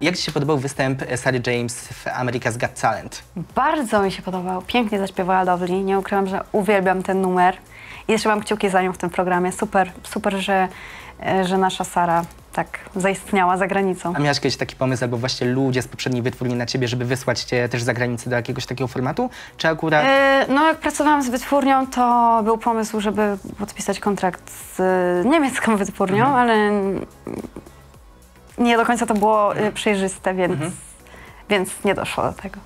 Jak Ci się podobał występ Sary James w America's Got Talent? Bardzo mi się podobał. Pięknie zaśpiewała Lovely. Nie ukrywam, że uwielbiam ten numer. I jeszcze mam kciuki za nią w tym programie. Super, super, że, e, że nasza Sara tak zaistniała za granicą. A miałaś kiedyś taki pomysł, albo właśnie ludzie z poprzedniej wytwórni na Ciebie, żeby wysłać Cię też za granicę do jakiegoś takiego formatu? Czy akurat... E, No, jak pracowałam z wytwórnią, to był pomysł, żeby podpisać kontrakt z e, niemiecką wytwórnią, ale mm, nie do końca to było e, przejrzyste, więc, więc nie doszło do tego.